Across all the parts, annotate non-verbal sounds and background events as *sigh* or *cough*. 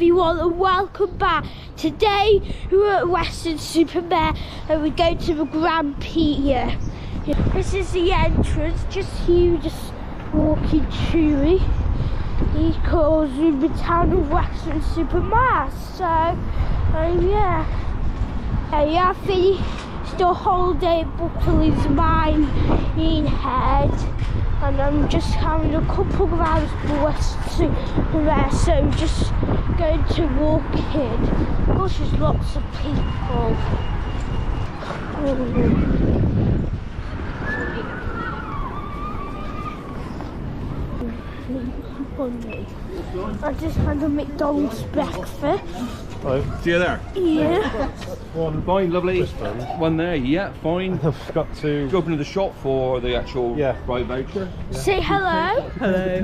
everyone and welcome back. Today we're at Weston-Super-Mare and we go to the Grand Pier. This is the entrance, just here, just walking through it. He calls in the town of Weston-Super-Mare. So, um, yeah. Uh, yeah, I whole day buckle is mine in head and I'm just having a couple of hours rest to there so I'm just going to walk in. Of course there's lots of people. I just had a McDonald's breakfast. Hello. See you there. Yeah. One fine, lovely. One there, yeah, fine. *laughs* I've got to. Go open the shop for the actual Yeah. ride voucher. Say hello. Hello.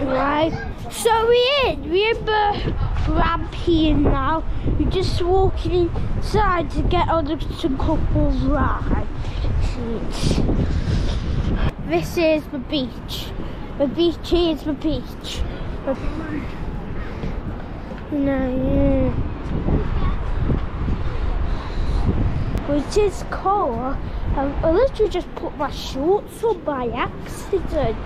Right. So we're in. We're in the Grand Pier now. We're just walking inside to get on a some couple of rides. This is the beach. The beach is the beach. No, yeah. Which is cold. Um, I literally just put my shorts on by accident.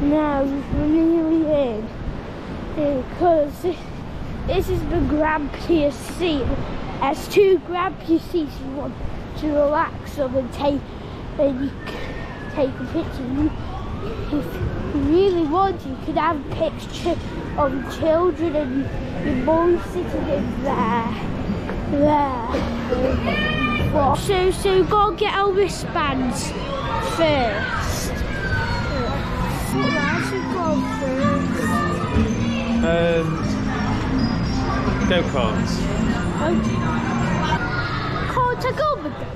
Now we're nearly in because this, is the Grand seat. There's two Pier seats you want to relax on and take and you take a picture. If you really want, you could have a picture of children and your mum sitting in there. There. So, so go get our wristbands first. Where should go first? Um, go karts. Can't I go with them?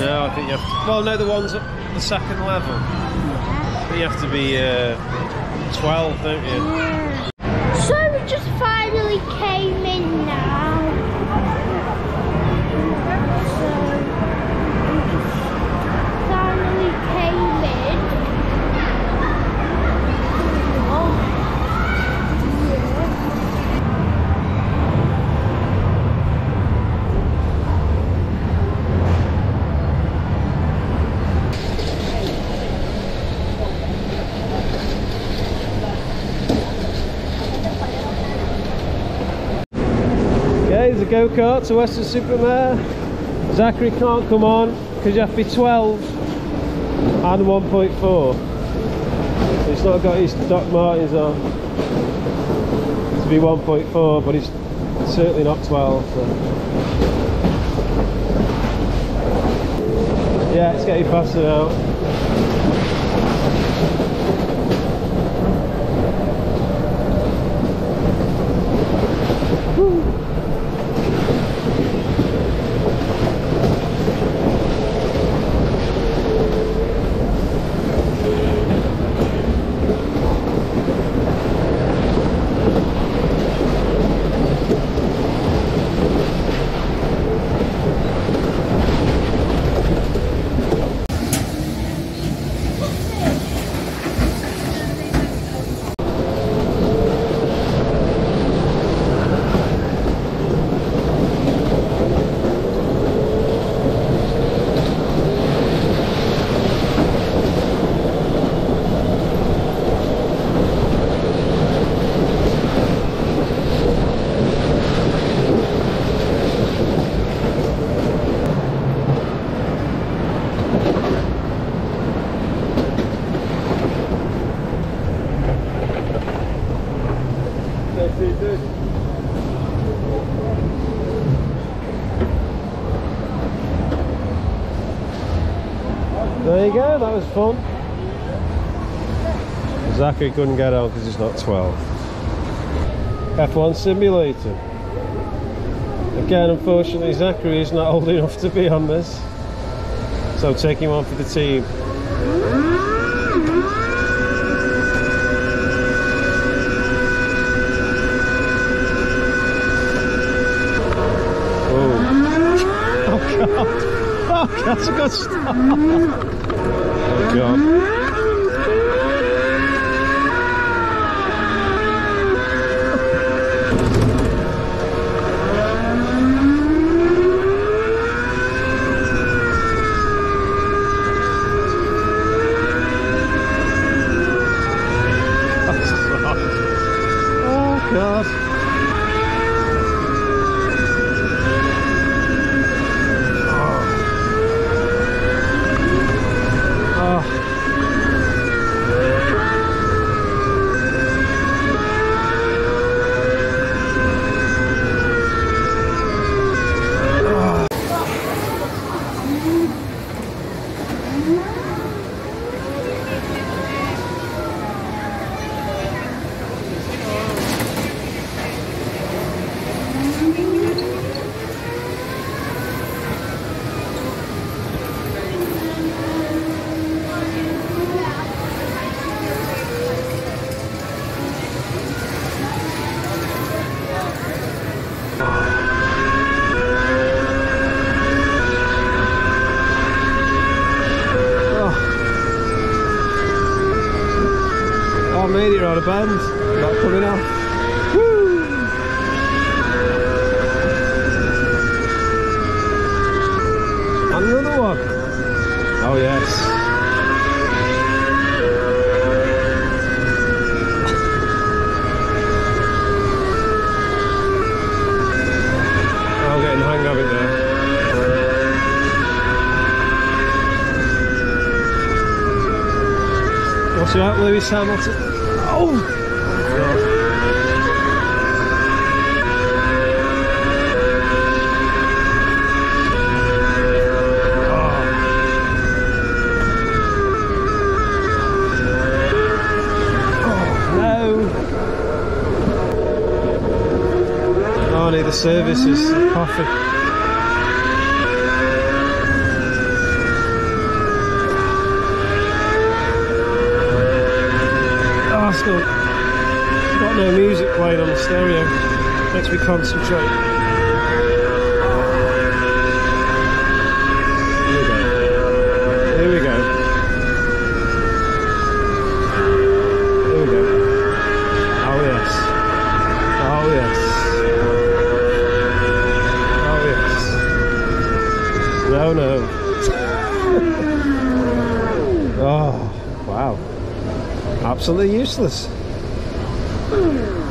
No, I think you have to. Well, no, the ones at the second level. I think you have to be uh, 12, don't you? So we just finally came in now. So we just finally came in. Oh, yeah. Okay, there's a go kart to Weston-Super-Mare. Zachary can't come on because you have to be 12 and 1.4. He's not got his Doc Martens on to be 1.4, but he's certainly not 12. So. Yeah, it's getting faster now. that was fun. Zachary couldn't get on because he's not 12. F1 Simulator. Again, unfortunately, Zachary is not old enough to be on this. So take him on for the team. Oh. *laughs* Oh, God. Oh, that's a good start. God. Oh god. Oh. Oh. Oh, I made it around a bend. Not coming off. Another one. Oh yes. I'm getting the hang of it now. What's that, Lewis Hamilton? Oh! The services, coffee. Got, no music playing on the stereo. Let's me concentrate. Here we go. Here we go. Here we go. Oh yes. Oh yes. Oh yes. No, no. oh, wow. Absolutely useless. Hmm.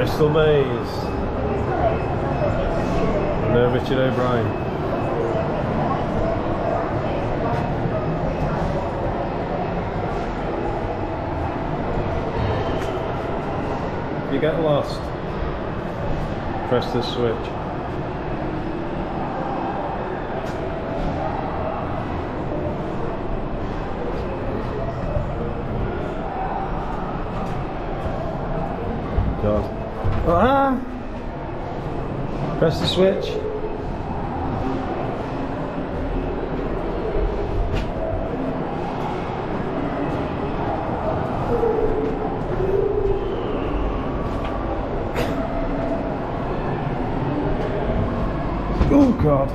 Crystal Maze. No Richard O'Brien. If you get lost, press this switch. God. Ah! Press the switch. Oh God.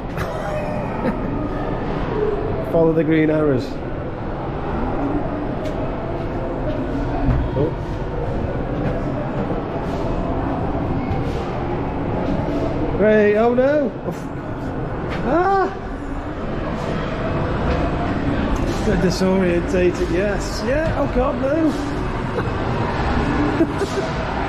Follow the green arrows. Oh. Right, oh no! Ah! Bit disorientated, yes. Yeah, oh god, no. *laughs*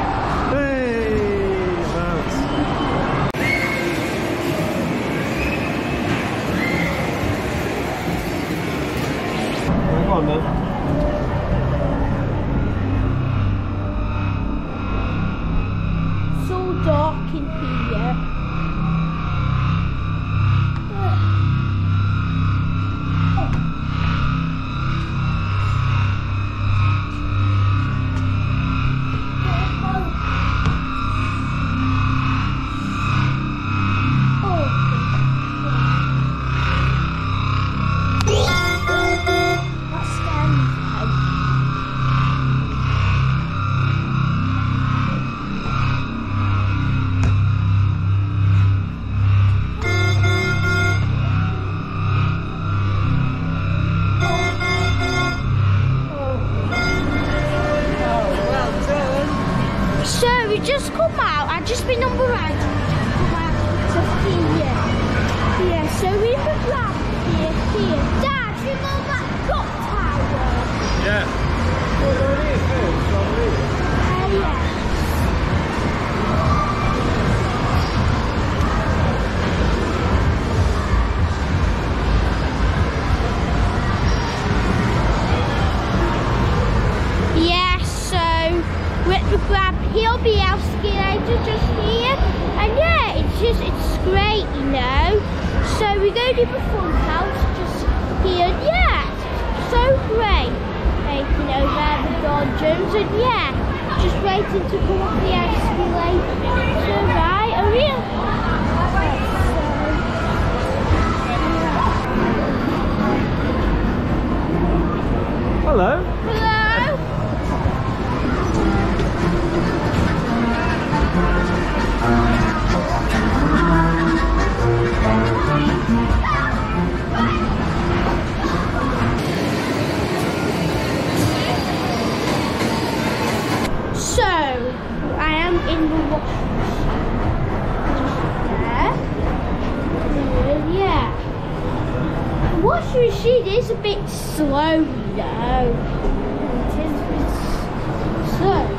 waiting to come up the escalator right a real Hello. hello in the washroom. There. Yeah. The washing machine is a bit slow, though. It is a bit slow.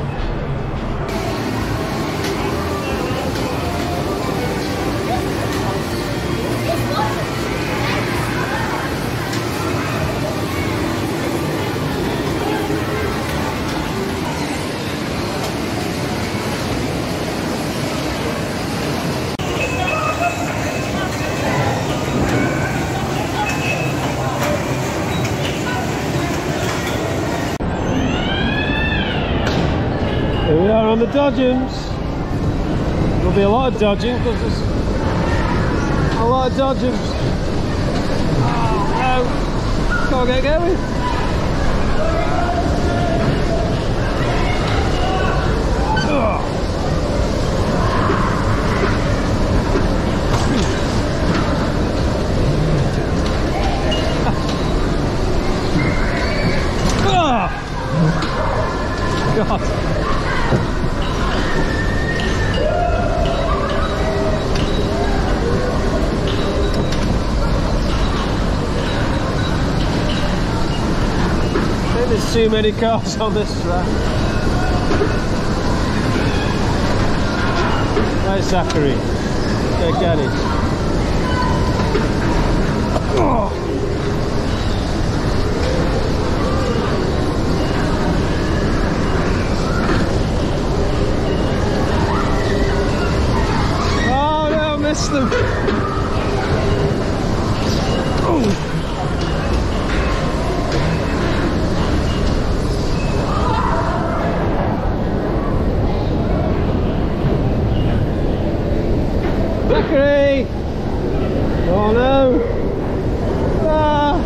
Dodgems. There'll be a lot of dodging because there's a lot of Dodgems. Oh no! Gotta get going. *laughs* God. Too many cars on this track. Right, Zachary. Go get it. Oh. Them. Oh. Zachary! Oh no! Ah.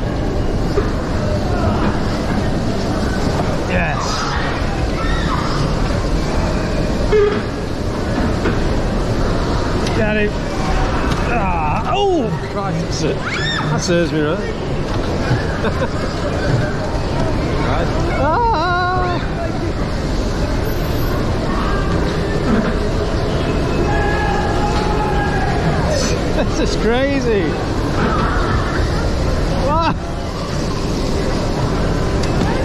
Yes! Got it! Ah. Oh! Christ. That serves me right. *laughs* right. Ah! *laughs* this is crazy. Ah.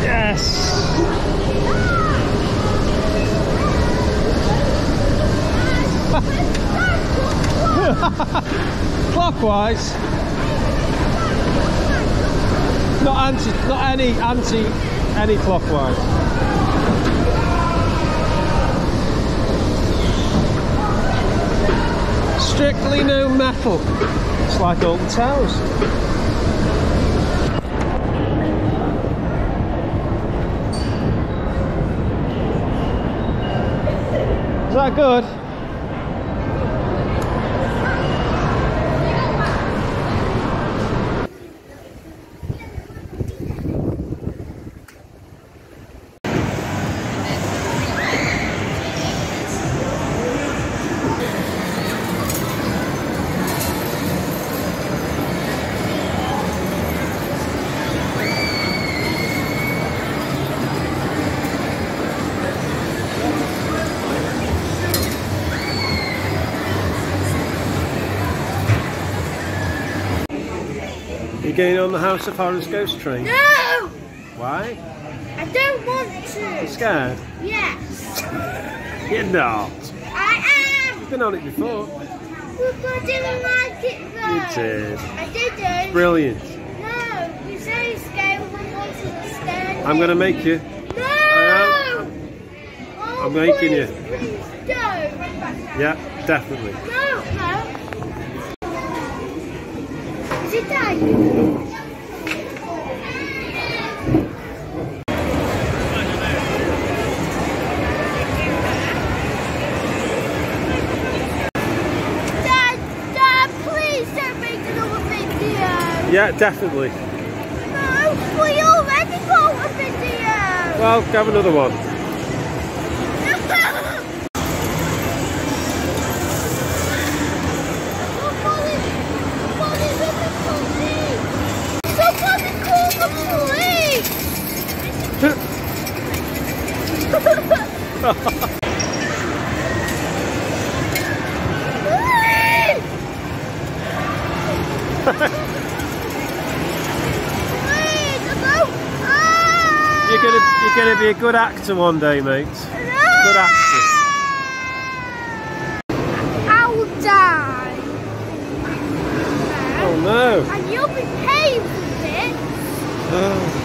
Yes. *laughs* Clockwise. Not anti, not any anti, any clockwise. Strictly no metal. It's like Alton Towers. Is that good? You're on the House of Horrors ghost train. No! Why? I don't want to. Scared? Yes. *laughs* You're not. I am. You've been on it before. Look, I didn't like it though. You did. I didn't. Brilliant. No, you say it's scary when wanted to stand. I'm going to make you. No! I Oh, I'm making please, you. Please don't. Yeah, definitely. No, no. Is it dying? Dad, Dad, please don't make another video. Yeah, definitely. No, we already got a video. Well, have another one. be a good actor one day, mate. Good actor. I'll die. Oh no. And you'll be paying for it. Oh.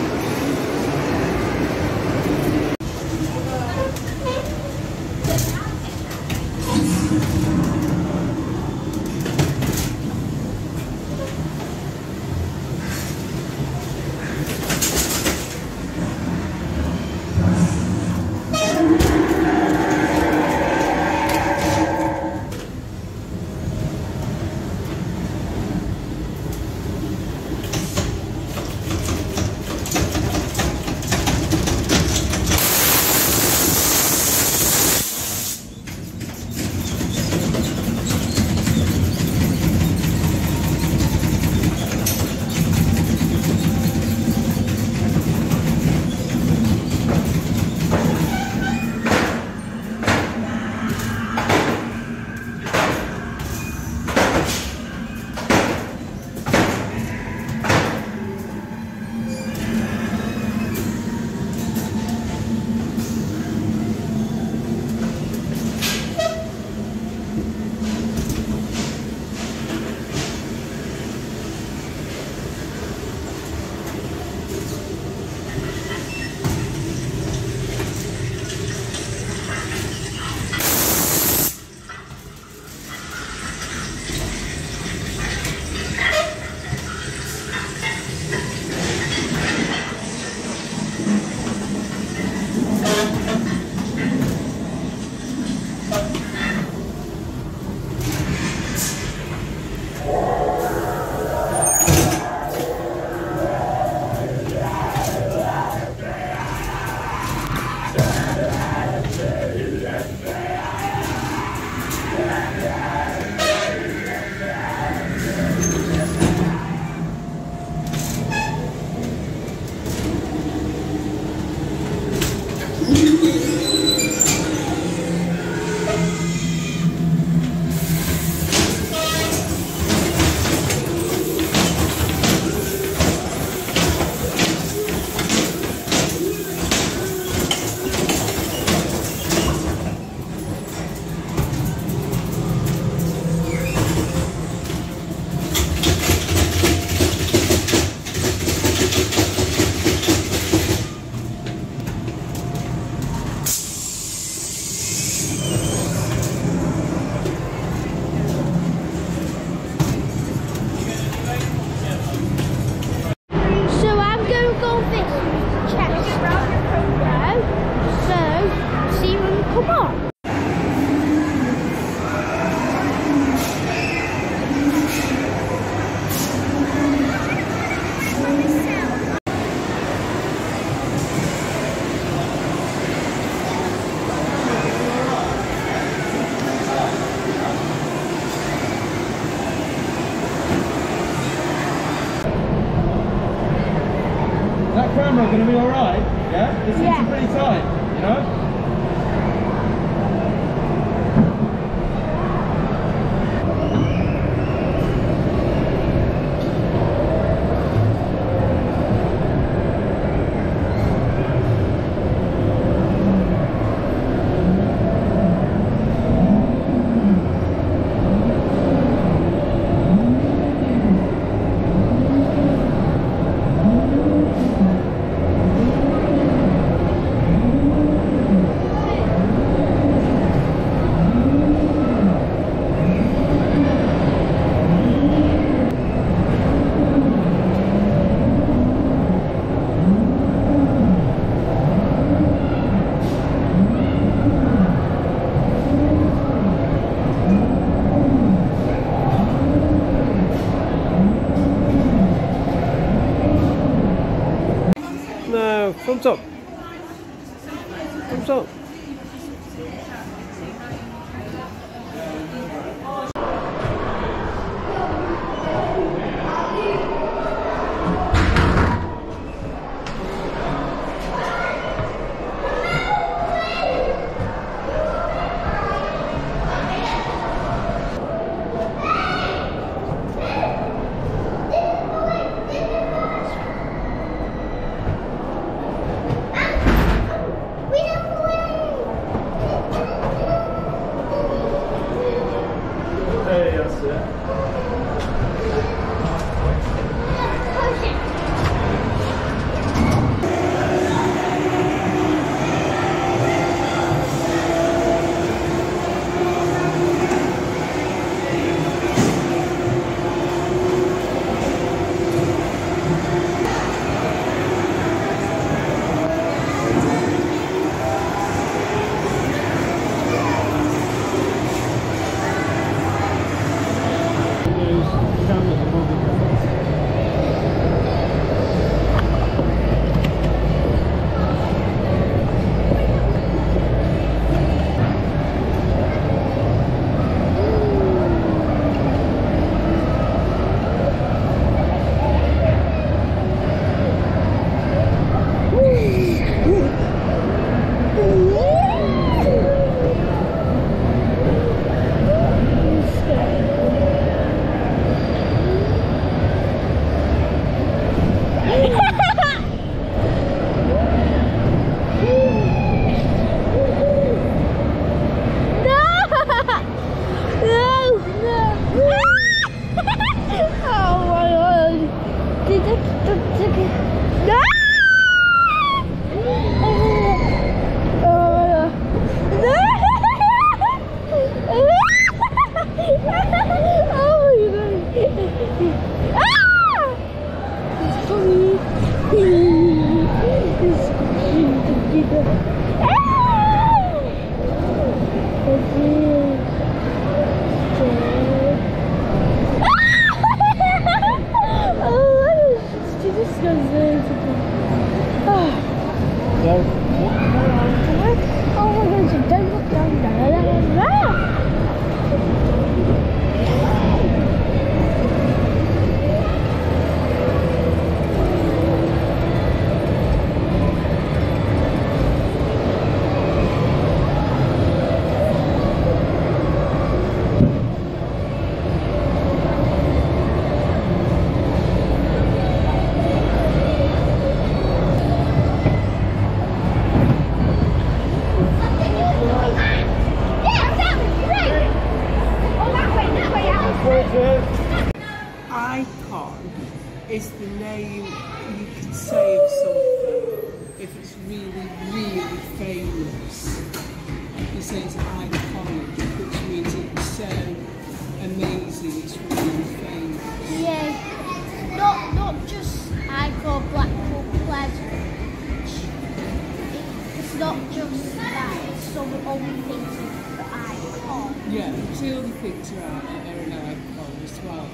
Call. Yeah, the other things are, are an icon as well.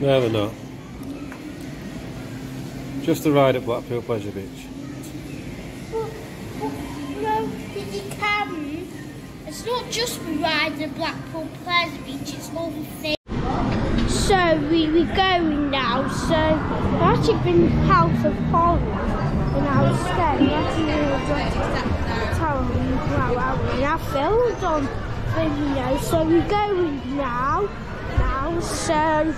No, they're not. Just a ride at Blackpool Pleasure Beach. Well, well, no, but you can. It's not just we ride at Blackpool Pleasure Beach. It's all the thing. So we we going now. So we've actually been House of Horrors. and I was staying right near the tower and I filmed on video, so we're going now, now, so,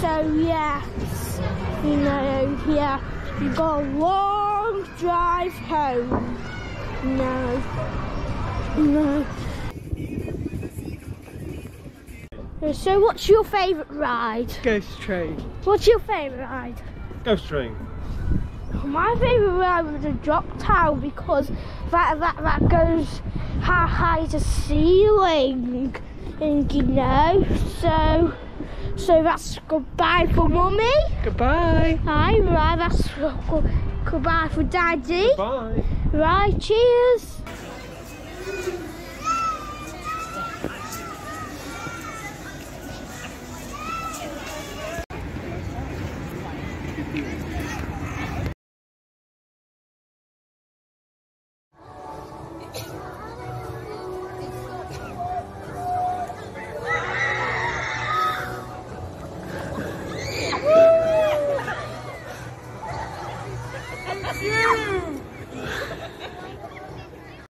so yes, you know, yeah, We've got a long drive home, no, no. So what's your favourite ride? Ghost train. What's your favourite ride? Ghost train. My favourite ride was the drop tower because that that that goes high high the ceiling, and you know, so so that's goodbye for mummy. Goodbye. Hi, right, that's goodbye for daddy. Bye. Right, cheers.